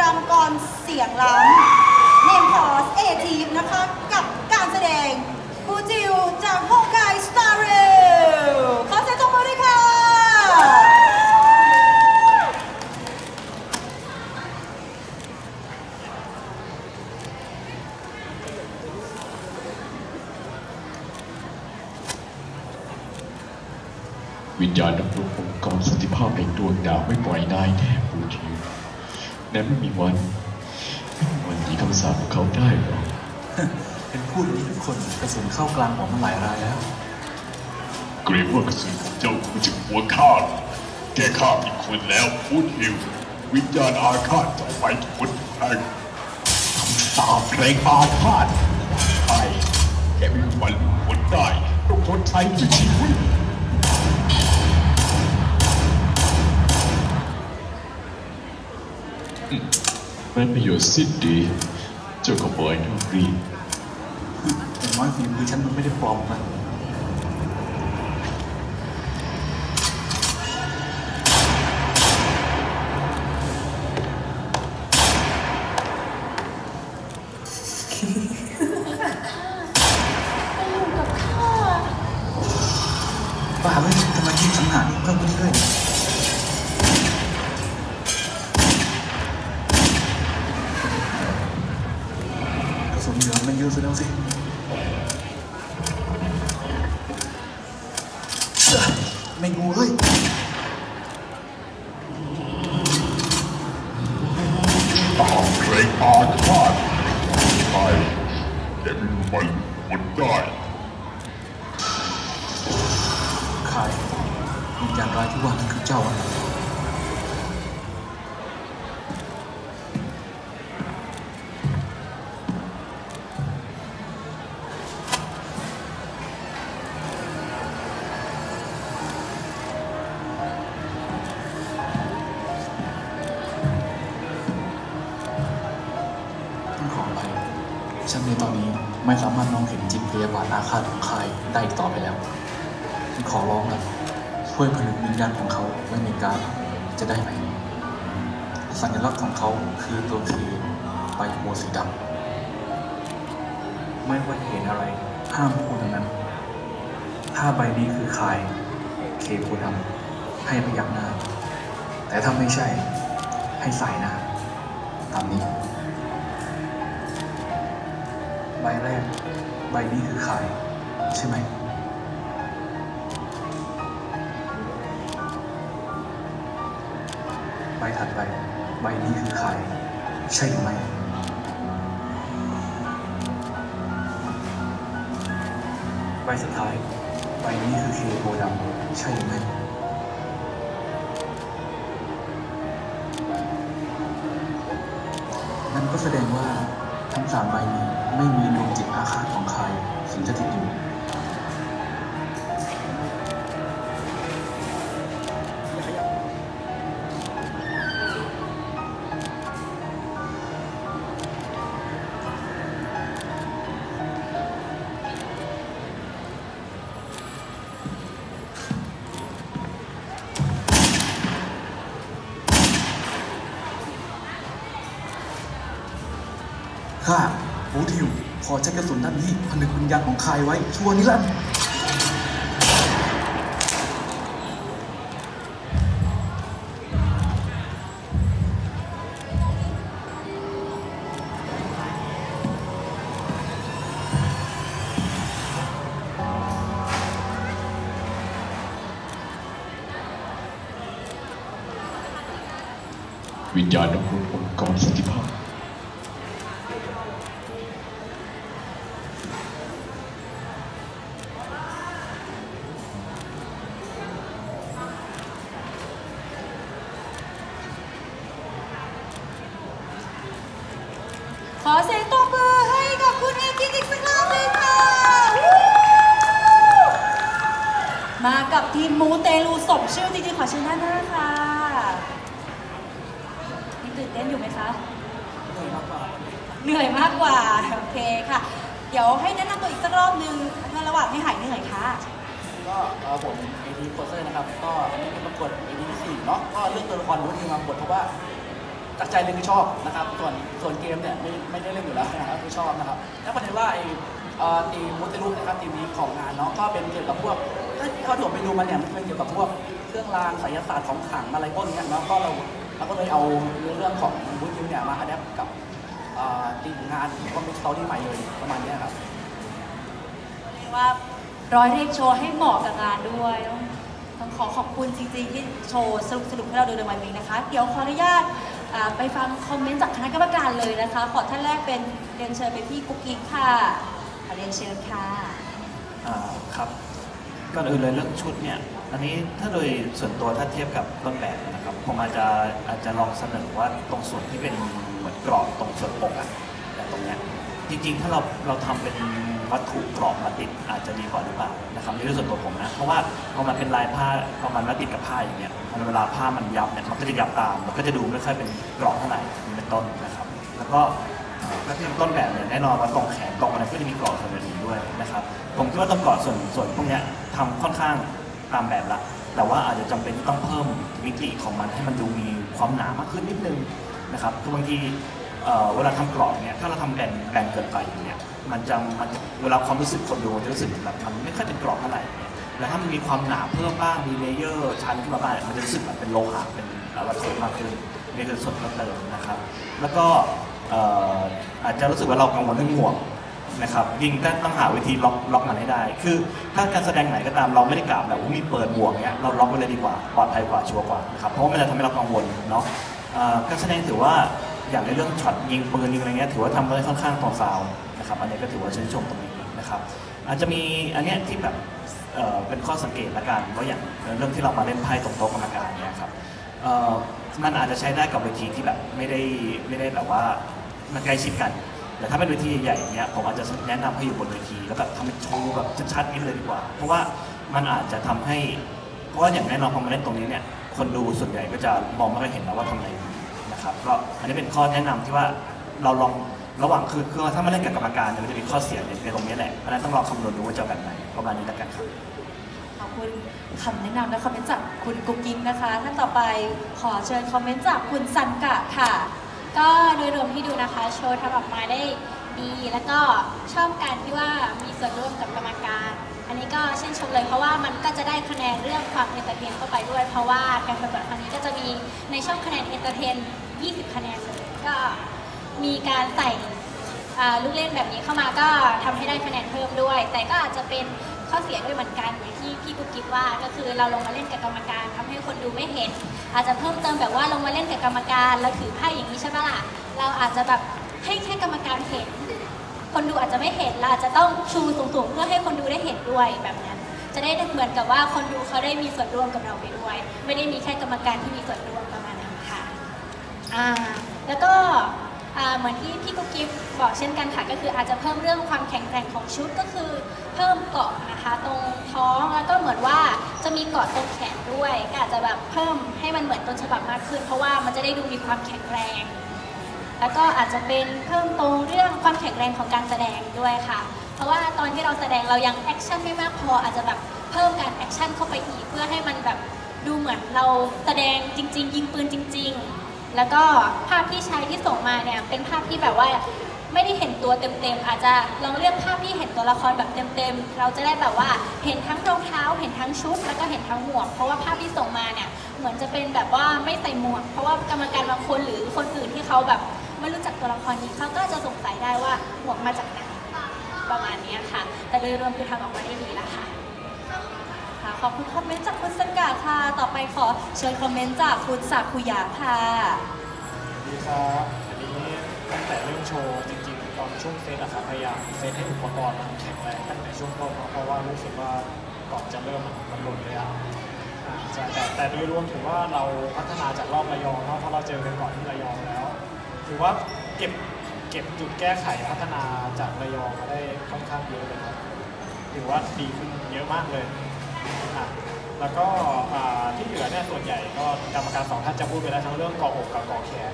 รำกรเสียงล้ำเนมคอสเอทีฟนะคะ กับการแสดงบูจิวจากโฮไกสตาร์เรลขอเสียงตบมือด้วยค่ะวิญญาณดำรงองค์กรสันติภาพแห่งดวงดาวไม่ปล่อยนายแน่ แม้ไม่มีวันไม่มีวันหนีคำสาปของเขาได้หรอกเป็นพูดอย่างนี้ทุกคนกระสุนเข้ากลางผมมาหลายรายแล้ว เกรงว่ากระสุนของเจ้าคงจะหัวข้าหรอกแกฆ่าผิดคนแล้วปูทิววิญญาณอาฆาตจะไปทุกคนแห่งคำสาปแรงอาฆาตใช่แกไม่มีวันหลุดพ้นได้ต้องทนใช้ด้วยชีวิต แม้ประโยชน์สิ้นดี เจ้าก็ปล่อยนอกรีดอย่างน้อยฝีมือฉันมันไม่ได้ปลอมนะไปอยู่กับข้าบ้าเลยทำไมยิ่งสังหารเพิ่มขึ้นเรื่อย มันเยอะซะแล้วสิไม่งูเลยตามเพลงอาฆาตใช่แกไม่มีวันหลุดพ้นได้ขายวิญญาณร้ายที่ว่านั่นคือเจ้าอะต้อ ไม่สามารถมองเห็นจิตพยาบาทอาฆาตของใครได้อีกต่อไปแล้ว ขอร้องนะช่วยผนึกวิญญาณของเขาไว้ในการจะได้ไหมสัญลักษณ์ของเขาคือตัวเคใบโพธิ์สีดำไม่ว่าเห็นอะไร ห้ามพูดดังนั้น ถ้าใบนี้คือใครเคพธิ์ดำให้พยักหน้า แต่ถ้าไม่ใช่ให้ใส่หน้าตามนี้ ใบแรก ใบนี้คือขาย ใช่ไหม ใบถัดไป ใบนี้คือขาย ใช่ไหม ใบสุดท้าย ใบนี้คือเคโพดำใช่ไหมนั่นก็แสดงว่า ทั้งสามใบนี้ไม่มีดวงจิตอาฆาตของใครสิงสถิตอยู่ ข้าหูทิวขอใช้กระสุนด้านนี้ผนึกวิญญาณของใครไว้ ชั่วนิรันดร์วิญญาณดำรงองค์กรสันติภา อเสียงตบมือให้กับคุณเอกิกอีกสักรอบหนึ่งค่ะ มากับทีมมูเตลูสมชื่อจริงๆ ขอเชิญด้านหน้าค่ะยังตื่นเต้นอยู่ไหมคะ เหนื่อยมากกว่า โอเคค่ะ เดี๋ยวให้แนะนำตัวอีกสักรอบหนึ่งในระหว่างให้หายเหนื่อยค่ะก็เอ่อผมเอทีโคเซอร์นะครับ ก็อันนี้เป็นประกวดเอทีสี่เนาะ ก็เลือกตัวละครรู้ทีมาประกดเพราะว่า จากใจเลยคือชอบนะครับส่วนส่วนเกมเนี่ยไม่ไม่ได้เล่นอยู่แล้วนะครับคือชอบนะครับแล้วประเด็นว่าไอ้ทีมมุตติลุกนะครับทีมนี้ของงานเนาะก็เป็นเกี่ยวกับพวกถ้าเขาที่ผมไปดูมาเนี่ยมันเป็นเกี่ยวกับพวกเครื่องรางไสยศาสตร์ของขลังอะไรพวกเนี้ยเนาะก็เราเราก็เลยเอาเรื่องของมุตติลุกเนี่ยมา adapt กับทีมงาน comic story ใหม่เลยประมาณนี้ครับเรียกว่าร้อยเรียงโชว์ให้เหมาะกับงานด้วยต้องขอขอบคุณจริงๆที่โชว์สนุกสนุกๆให้เราดูในวันนี้นะคะ เดี๋ยวขออนุญาตอ่า ไปฟังคอมเมนต์จากคณะกรรมการเลยนะคะ ขอท่านแรกเป็นเรียนเชิญเป็นพี่กุ๊กกิ๊กค่ะขอเรียนเชิญค่ะอ่าครับก่อนอื่นเลยเรื่องชุดเนี่ยอันนี้ถ้าโดยส่วนตัวถ้าเทียบกับต้นแบบนะครับผมอาจจะอาจจะลองเสนอว่าตรงส่วนที่เป็นเหมือนกรอบตรงส่วนปกอะแต่ตรงเนี้ยจริงๆ ถ้าเราเราทำเป็น วัตถุกรอบมาติดอาจจะดีกว่าหรือเปล่านะครับนี่คือส่วนตัวผมนะเพราะว่าพอมันเป็นลายผ้าพอมันมาติดกับผ้าอย่างเงี้ยมันเวลาผ้ามันยับเนี่ยมันก็จะยับตามมันก็จะดูไม่ค่อยเป็นกรอบเท่าไหร่เป็นต้นนะครับ แล้วก็ก็ที่ต้นแบบเนี่ยแน่นอนว่าตรงแขนตรงอะไรก็จะมีเกราะส่วนอื่นด้วยนะครับผมคิดว่าตรงเกราะส่วนส่วนพวกเนี้ยทำค่อนข้างตามแบบละแต่ว่าอาจจะจำเป็นที่ต้องเพิ่มมิติของมันให้มันดูมีความหนามากขึ้นนิดนึงนะครับคือบางทีเวลาทำเกราะเนี่ยถ้าเราทำแบนแบนเกินไปอย่างเงี้ย มันจะมันเวลาความรู้สึกคนดูจะรู้สึกแบบมันไม่ค่อยเป็นเกราะเท่าไหร่แล้วถ้ามันมีความหนาเพิ่มบ้างมี layer ชั้นขึ้นมาบ้างมันจะรู้สึกแบบเป็นโลหะเป็นวัสดุมากขึ้นนี่คือส่วนเพิ่มเติมนะครับ แล้วก็อาจจะรู้สึกว่าเรากังวลเรื่องหมวกนะครับยิ่งต้องต้องหาวิธีล็อกล็อกมันให้ได้ คือถ้าการแสดงไหนก็ตามเราไม่ได้กล่าวแบบว่ามีเปิดหมวกเนี้ยเราล็อกไว้เลยดีกว่าปลอดภัยกว่าชัวร์กว่านะครับเพราะว่ามันจะทำให้เรากังวลเนาะการแสดงถือว่า อย่างในเรื่องช็อตยิงปืนยิงอะไรเงี้ยถือว่าทำได้ค่อนข้างตรงซาวนะครับอันนี้ก็ถือว่าชื่นชมตรงนี้นะครับอาจจะมีอันเนี้ยที่แบบเเป็นข้อสังเกตละกันว่าอย่างเรื่องที่เรามาเล่นไพ่ตรงโต๊ะกรรมการเนี่ยครับมันอาจจะใช้ได้กับเวทีที่แบบไม่ได้ไม่ได้แบบว่ามันใกล้ชิดกันแต่ถ้าเป็นเวทีใหญ่ๆอย่างเงี้ยผมอาจจะแนะนำให้อยู่บนเวทีแล้วแบบทำเป็นโชว์แบบชัดๆนี่เลยดีกว่า เพราะว่ามันอาจจะทำให้เพราะว่าอย่างแน่นอนพอมาเล่นตรงนี้เนี่ยคนดูส่วนใหญ่ก็จะมองไม่ค่อยเห็นแล้วว่าทำอะไร นะครับก็อันนี้เป็นข้อแนะนำที่ว่าเราลองระหว่างคือคือถ้ามาเล่นกับกรรมการเนี่ยมันจะมีข้อเสียในในตรงนี้แหละเพราะฉะนั้นต้องลองคำนวณดูว่าจะเอาแบบไหนประมาณนี้แล้วกันครับ ขอบคุณคำแนะนำและคอมเมนต์จากคุณกุ๊กกิ๊กนะคะ ท่านต่อไปขอเชิญคอมเมนต์จากคุณซันกะค่ะ ก็โดยรวมที่ดูนะคะ โชว์ทำออกมาได้ดี แล้วก็ชอบการที่ว่ามีส่วนร่วมกับกรรมการ นี้ก็ชื่นชมเลยเพราะว่ามันก็จะได้คะแนนเรื่องความ entertain เข้าไปด้วย เพราะว่าการประกวดครั้งนี้ก็จะมีในช่องคะแนน entertain 20 คะแนนเลยก็มีการใส่ลูกเล่นแบบนี้เข้ามาก็ทำให้ได้คะแนนเพิ่มด้วย แต่ก็อาจจะเป็นข้อเสียด้วยเหมือนกันอย่างที่พี่กุ๊กกิ๊บว่าก็คือเราลงมาเล่นกับกรรมการทำให้คนดูไม่เห็น อาจจะเพิ่มเติมแบบว่าลงมาเล่นกับกรรมการ แล้วถือไพ่อย่างนี้ใช่ปะล่ะเราอาจจะแบบให้แค่กรรมการเห็น คนดูอาจจะไม่เห็นเราอาจจะต้องชูสูงๆ เพื่อให้คนดูได้เห็นด้วยแบบนั้นจะได้เหมือนกับว่าคนดูเขาได้มีส่วนร่วมกับเราไปด้วย ไม่ได้มีแค่กรรมการที่มีส่วนร่วมประมาณนั้นค่ะอ่าแล้วก็เหมือนที่พี่กุ๊กกิ๊กบอกเช่นกันค่ะ ก็คืออาจจะเพิ่มเรื่องความแข็งแกร่งของชุดก็คือเพิ่มเกราะนะคะ ตรงท้องแล้วก็เหมือนว่าจะมีเกราะตรงแขนด้วยก็อาจจะแบบเพิ่มให้มันเหมือนต้นฉบับมากขึ้น เพราะว่ามันจะได้ดูมีความแข็งแรง แล้วก็อาจจะเป็นเพิ่มตรงเรื่องความแข็งแรงของการแสดงด้วยค่ะ เพราะว่าตอนที่เราแสดงเรายัง action ไม่มากพออาจจะแบบเพิ่มการ action เข้าไปอีกเพื่อให้มันแบบดูเหมือนเราแสดงจริง ๆ ยิงปืนจริง ๆ แล้วก็ภาพที่ใช้ที่ส่งมาเนี่ยเป็นภาพที่แบบว่าไม่ได้เห็นตัวเต็มๆอาจจะลองเลือกภาพที่เห็นตัวละครแบบเต็มๆ เราจะได้แบบว่าเห็นทั้งรองเท้า เห็นทั้งชุด แล้วก็เห็นทั้งหมวก เพราะว่าภาพที่ส่งมาเนี่ยเหมือนจะเป็นแบบว่าไม่ใส่หมวก เพราะว่ากรรมการบางคนหรือคนอื่นที่เขาแบบ ไม่รู้จักตัวละครนี้เขาก็จะสงสัยได้ว่าหมวกมาจากไหนประมาณนี้ค่ะ แต่โดยรวมคือทำออกมาได้ดีแล้วค่ะค่ะขอบคุณคอมเมนต์จากคุณสันกะค่ะ ต่อไปขอเชิญคอมเมนต์จากคุณสักคุยาค่ะสวัสดีครับอันนี้ตั้งแต่เริ่มโชว์จริงๆ ตอนช่วงเซตอะครับพยายามเซตให้อุปกรณ์มันแข็งแรงตั้งแต่ช่วงต้นเพราะว่ารู้สึกว่าก่อนจะเริ่มมันมันหล่นเลยอะแต่แต่โดยรวมถือว่าเราพัฒนาจากรอบระยองเนาะเพราะเราเจอกันก่อนที่ระยองแล้ว ถือว่าเก็บเก็บจุดแก้ไขพัฒนาจากระยองมาได้ค่อนข้างเยอะเลยครับถือว่าดีขึ้นเยอะมากเลยอะแล้วก็อ่าที่เหลือเนี่ยส่วนใหญ่ก็กรรมการสองท่านจะพูดไปแล้วทั้งเรื่องกาะอกกับกาะแขน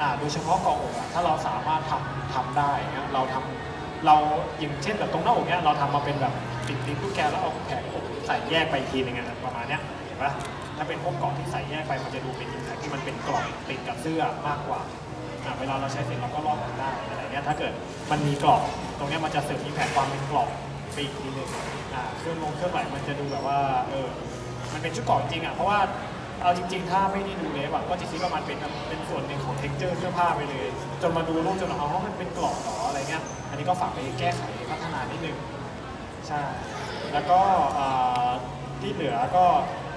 อ่าโดยเฉพาะกาะอกอะถ้าเราสามารถทำทำได้เนี่ยเราทำเราอย่างเช่นแบบตรงหน้าอกเนี่ยเราทำมาเป็นแบบติดติดลูกแกนแล้วเอาแขนอกใส่แยกไปอีกทีหนึงอะประมาณเนี้ยเอปะถ้าเป็นพวกกล่องที่ใส่แยกไปมันจะดูเป็นอินแพคที่มันเป็นกล่องติดกับเสื้อมากกว่า เวลาเราใช้เสร็จเราก็ลอกมันได้อะไรเงี้ยถ้าเกิดมันมีเกราะตรงเนี้ยมันจะเสริม impact ความเป็นเกราะไปอีกทีหนึงอ่าเครื่องลงเครื่องไหลมันจะดูแบบว่าเออมันเป็นชุดเกราะจริงอะเพราะว่าเอาจริงๆ ถ้าไม่ได้ดูเลยแบบก็จะคิดว่ามันเป็นเป็นส่วนหนึ่งของ texture เสื้อผ้าไปเลย จนมาดูรูปจนอ๋อมันเป็นเกราะเหรออะไรเงี้ย อันนี้ก็ฝากไปแก้ไขพัฒนานิดนึง ใช่ แล้วก็อ่าที่เหลือก็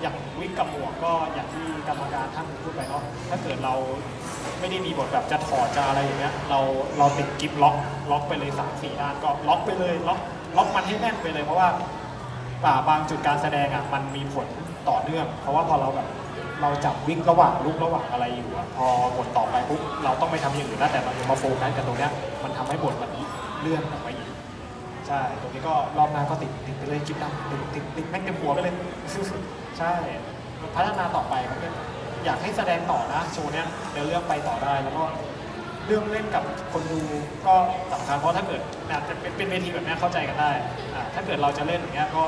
อย่างวิกกับหมวกก็อย่างที่กรรมการท่านพูดไปเนาะถ้าเกิดเราไม่ได้มีบทแบบจะถอดจะอะไรอย่างเงี้ยเราเราติดกิ๊บล็อกล็อกไปเลยสามสี่ด้านก็ล็อกไปเลยล็อกล็อกมันให้แน่นไปเลย เพราะว่าอ่าบางจุดการแสดงอะมันมีผลต่อเนื่อง เพราะว่าพอเราแบบเราจับวิกระหว่างลุกระหว่างอะไรอยู่อะพอบทต่อไปปุ๊บเราต้องไปทำอย่างอื่นแล้วแต่เราจะมาโฟกัสกับตรงเนี้ยมันทำให้บทมันเลื่อนออกไป ใช่ตรงนี้ก็รอบหน้าก็ติดติดไปเลยคลิปดำติดติดติดแม่งเต็มหัวไปเลย ใช่พัฒนาต่อไปครับอยากให้แสดงต่อนะโชว์เนี้ยเดี๋ยวเรื่องไปต่อได้แล้วก็เรื่องเล่นกับคนดูก็สำคัญเพราะถ้าเกิดอาจจะเป็นเป็นเวทีแบบนี้เข้าใจกันได้ ถ้าเกิดเราจะเล่นอย่างเงี้ยก็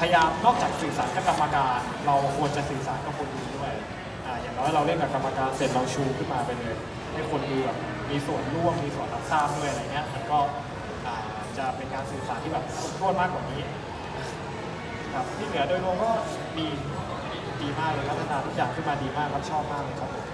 พยายามนอกจากสื่อสารกับกรรมการ เราควรจะสื่อสารกับคนดูด้วยออย่างน้อยเราเล่นกับกรรมการเสร็จเราชูขึ้นมาไปเลยให้คนดูแบบมีส่วนร่วมมีส่วนรับทราบด้วยอะไรเงี้ยมันก็ จะเป็นการสื่อสารที่แบบครบถ้วนมากกว่านี้ครับที่เหลือโดยรวมก็ดีดีมากเลยพัฒนาทุกอย่างขึ้นมาดีมากครับชอบมากเลยครับผม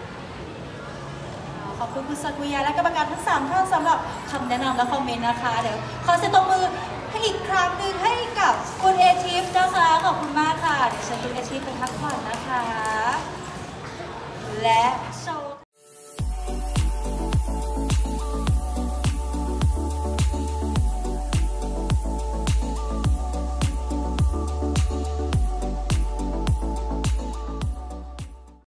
ขอบคุณคุณสกุยาและกรรมการทั้งสามท่านสำหรับคำแนะนำและคอมเมนต์นะคะ เดี๋ยวขอเสียงตบมือให้อีกครั้งหนึ่งให้กับคุณเอทิฟนะคะ ขอบคุณมากค่ะ เดี๋ยวเชิญคุณเอทิฟไปพักผ่อนนะคะ และ